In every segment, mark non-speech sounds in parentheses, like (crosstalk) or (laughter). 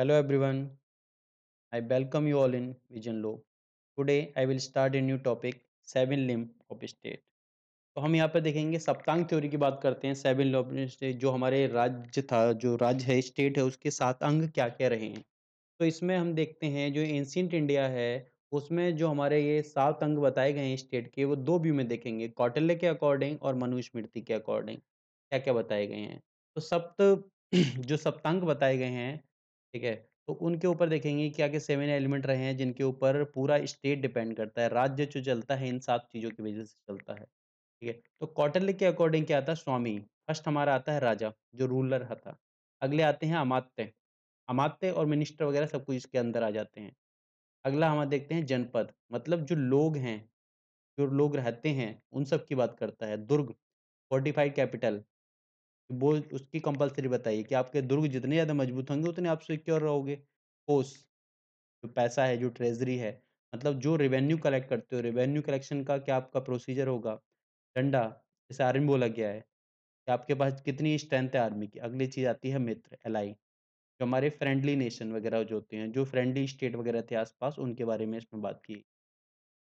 Hello everyone, I welcome you all in Vision Law. Today I will start a new topic, seven limb of state. तो हम यहाँ पर देखेंगे सप्तांग theory की बात करते हैं सेवन लॉ स्टेट जो हमारे राज्य था जो राज्य है स्टेट है उसके सात अंग क्या क्या रहे हैं तो इसमें हम देखते हैं जो एंशियंट इंडिया है उसमें जो हमारे ये सात अंग बताए गए हैं स्टेट के वो दो व्यू में देखेंगे कौटल्य के अकॉर्डिंग और मनुस्मृति के अकॉर्डिंग क्या क्या बताए गए हैं तो सप्त (clears throat) जो सप्तांग बताए गए हैं ठीक है? तो उनके ऊपर देखेंगे क्या क्या सेवन एलिमेंट रहे हैं, जिनके ऊपर पूरा स्टेट डिपेंड करता है, राज्य जो चलता है इन सात चीज़ों की वजह से चलता है, ठीक है? तो कौटिल्य के अकॉर्डिंग क्या आता है? स्वामी, फ़र्स्ट हमारा आता है राजा, जो रूलर था। अगले आते हैं अमात्य अमात्य और मिनिस्टर वगैरह सब कुछ इसके अंदर आ जाते हैं। अगला हम देखते हैं जनपद मतलब जो लोग हैं, जो लोग रहते हैं, उन सब की बात करता है, दुर्ग फोर्टिफाइड कैपिटल। वो उसकी कंपलसरी बताइए कि आपके दुर्ग जितने ज़्यादा मज़बूत होंगे, उतने आप सिक्योर रहोगे। कोस जो पैसा है, जो ट्रेजरी है मतलब जो रेवेन्यू कलेक्ट करते हो रेवेन्यू कलेक्शन का क्या आपका प्रोसीजर होगा? डंडा, जैसे आर्मी बोला गया है कि आपके पास कितनी स्ट्रेंथ है आर्मी की? अगली चीज़ आती है मित्र एलाई जो हमारे फ्रेंडली नेशन वगैरह जो होते हैं, जो फ्रेंडली स्टेट वगैरह थे आसपास, उनके बारे में इसमें बात की।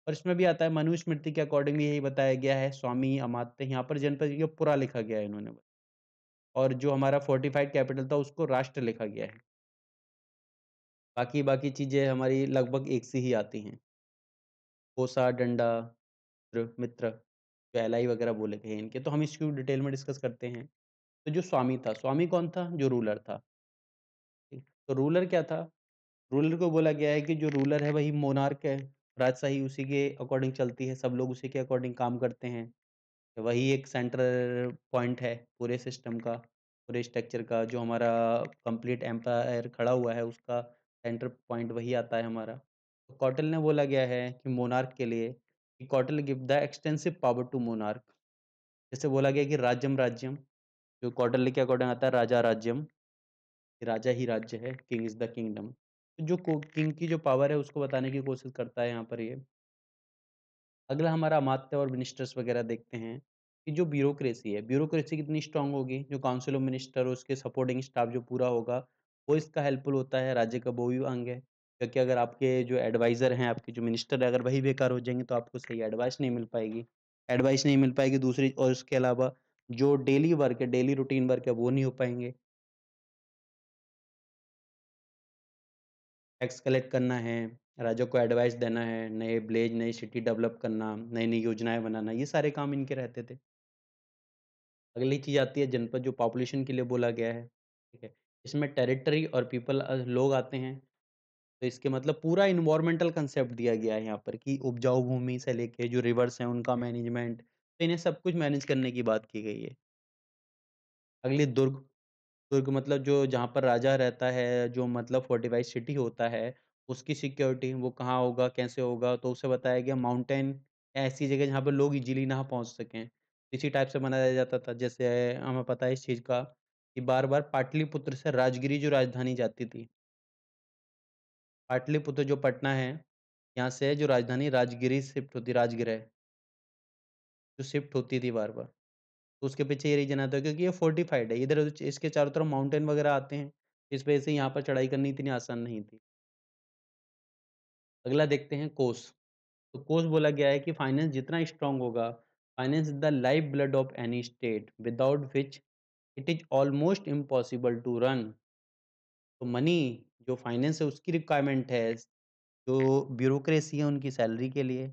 और इसमें भी आता है, मनुस्मृति के अकॉर्डिंग यही बताया गया है, स्वामी अमात्य, यहाँ पर जनपद पूरा लिखा गया है इन्होंने। और जो हमारा फोर्टिफाइड कैपिटल था, उसको राष्ट्र लिखा गया है। बाकी बाकी चीज़ें हमारी लगभग एक से ही आती हैं। कोसा, डंडा, मित्र जो एल वगैरह बोले गए इनके तो हम इसकी डिटेल में डिस्कस करते हैं। तो जो स्वामी था, स्वामी कौन था? जो रूलर था। तो रूलर क्या था? रूलर को बोला गया है कि जो रूलर है, वही मोनार्क है। राजशाही उसी के अकॉर्डिंग चलती है, सब लोग उसी के अकॉर्डिंग काम करते हैं। वही एक सेंटर पॉइंट है पूरे सिस्टम का, पूरे स्ट्रक्चर का, जो हमारा कंप्लीट एम्पायर खड़ा हुआ है, उसका सेंटर पॉइंट वही आता है हमारा। तो कौटिल ने बोला गया है कि मोनार्क के लिए कि Kautilya give the extensive power to monarch. जैसे बोला गया कि राज्यम राज्यम, जो कौटिल्य के अकॉर्डिंग आता है राजा राज्यम राजा ही राज्य है, किंग इज़ द किंगडम। तो जो किंग की जो पावर है, उसको बताने की कोशिश करता है यहाँ पर ये। अगला हमारा अमात्य और मिनिस्टर्स वगैरह देखते हैं। कि जो ब्यूरोक्रेसी है, ब्यूरोक्रेसी कितनी स्ट्रांग होगी? जो काउंसिल ऑफ़ मिनिस्टर उसके सपोर्टिंग स्टाफ जो पूरा होगा, वो इसका हेल्पफुल होता है, राज्य का वो भी अंग है? क्योंकि अगर आपके जो एडवाइज़र हैं, आपके जो मिनिस्टर है, अगर वही बेकार हो जाएँगे तो आपको सही एडवाइस नहीं मिल पाएगी। एडवाइस नहीं मिल पाएगी दूसरी, और उसके अलावा जो डेली वर्क है डेली रूटीन वर्क है, वो नहीं हो पाएँगे। टैक्स कलेक्ट करना है राजा को एडवाइस देना है, नए विलेज नई सिटी डेवलप करना नई नई योजनाएँ बनाना, ये सारे काम इनके रहते थे। अगली चीज़ आती है जनपद जो पॉपुलेशन के लिए बोला गया है, ठीक है? इसमें टेरिटरी और पीपल लोग आते हैं। तो इसके मतलब पूरा इन्वायरमेंटल कंसेप्ट दिया गया है यहाँ पर कि उपजाऊ भूमि से लेके जो रिवर्स हैं, उनका मैनेजमेंट तो इन्हें सब कुछ मैनेज करने की बात की गई है। अगली दुर्ग दुर्ग मतलब जो, जहाँ पर राजा रहता है, जो मतलब फोर्टिफाइड सिटी होता है, उसकी सिक्योरिटी वो कहाँ होगा, कैसे होगा तो उसे बताया गया माउंटेन ऐसी जगह जहाँ पर लोग इजीली ना पहुँच सकें। इसी टाइप से बनाया जाता था। जैसे हमें पता है इस चीज़ का कि बार बार पाटलिपुत्र से राजगिरी जो राजधानी जाती थी। पाटलिपुत्र जो पटना है, यहाँ से जो राजधानी राजगिरी शिफ्ट होती राजगृह जो शिफ्ट होती थी बार बार तो उसके पीछे ये रीज़न आता है क्योंकि ये फोर्टिफाइड है। इधर इसके चारों तरफ़ माउंटेन वगैरह आते हैं, इस वजह से यहाँ पर चढ़ाई करनी इतनी आसान नहीं थी। अगला देखते हैं कोस। तो कोस बोला गया है कि फाइनेंस जितना स्ट्रांग होगा finance is the life blood of any state without which it is almost impossible to run तो मनी जो फाइनेंस है, उसकी रिक्वायरमेंट है, जो ब्यूरोक्रेसी है, उनकी सैलरी के लिए।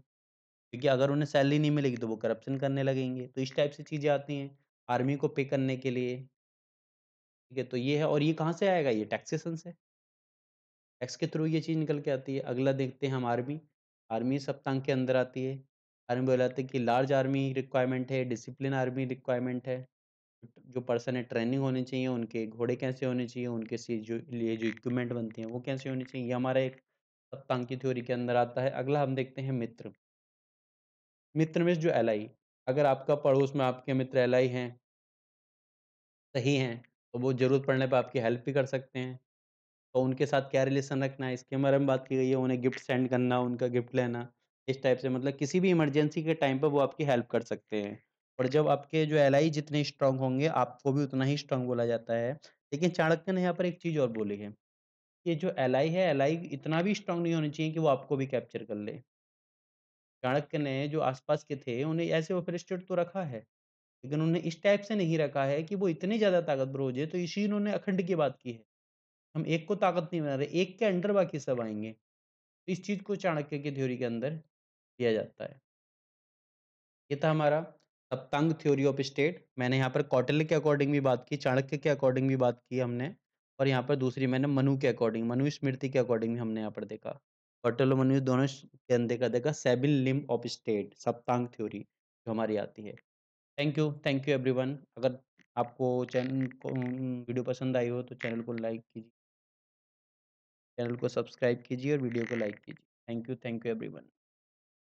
क्योंकि अगर उन्हें सैलरी नहीं मिलेगी तो वो करप्शन करने लगेंगे। तो इस टाइप से चीज़ें आती हैं आर्मी को पे करने के लिए। ठीक है तो ये है, और ये कहाँ से आएगा? ये टैक्सेशन से। टैक्स के थ्रू ये चीज़ निकल के आती है। अगला देखते हैं हम आर्मी आर्मी सप्तांग के अंदर आती है। आर्मी बोलाते हैं कि लार्ज आर्मी रिक्वायरमेंट है, डिसिप्लिन आर्मी रिक्वायरमेंट है। जो पर्सन है, ट्रेनिंग होनी चाहिए, उनके घोड़े कैसे होने चाहिए, उनके जो, लिए जो इक्विपमेंट बनते हैं, वो कैसे होने चाहिए, ये हमारा एक सप्तांग की थ्योरी के अंदर आता है। अगला हम देखते हैं मित्र। मित्र में जो एलआई अगर आपका पड़ोस में आपके मित्र एलआई हैं, सही हैं तो वो ज़रूरत पड़ने पर आपकी हेल्प भी कर सकते हैं। तो उनके साथ क्या रिलेशन रखना है, इसके बारे में बात की गई है, उन्हें गिफ्ट सेंड करना, उनका गिफ्ट लेना। इस टाइप से मतलब किसी भी इमरजेंसी के टाइम पर वो आपकी हेल्प कर सकते हैं और जब आपके जो एलआई जितने स्ट्रांग होंगे आपको भी उतना ही स्ट्रांग बोला जाता है लेकिन चाणक्य ने यहाँ पर एक चीज़ और बोली है ये जो एलआई है, एलआई इतना भी स्ट्रॉन्ग नहीं होना चाहिए कि वो आपको भी कैप्चर कर ले। चाणक्य ने जो आस-पास के थे, उन्हें ऐसे ऊपर स्टेट तो रखा है, लेकिन उन्होंने इस टाइप से नहीं रखा है कि वो इतने ज़्यादा ताकतवर हो जाए, तो इसी उन्होंने अखंड की बात की है। हम एक को ताकत नहीं बना रहे, एक के अंडर बाकी सब आएँगे। इस चीज़ को चाणक्य की थ्योरी के अंदर किया जाता है। ये था हमारा सप्तांग थ्योरी ऑफ़ स्टेट। मैंने यहाँ पर कौटिल्य के अकॉर्डिंग भी बात की, चाणक्य के अकॉर्डिंग भी बात की हमने और यहाँ पर दूसरी मैंने मनु के अकॉर्डिंग, मनु स्मृति के अकॉर्डिंग भी हमने यहाँ पर देखा। कौटिल्य मनु दोनों के अंदर का देखा seven limb of state, सप्तांग theory जो हमारी आती है। Thank you, thank you everyone. अगर आपको चैनल को वीडियो पसंद आई हो तो चैनल को लाइक कीजिए। चैनल को सब्सक्राइब कीजिए और वीडियो को लाइक कीजिए। Thank you, thank you everyone.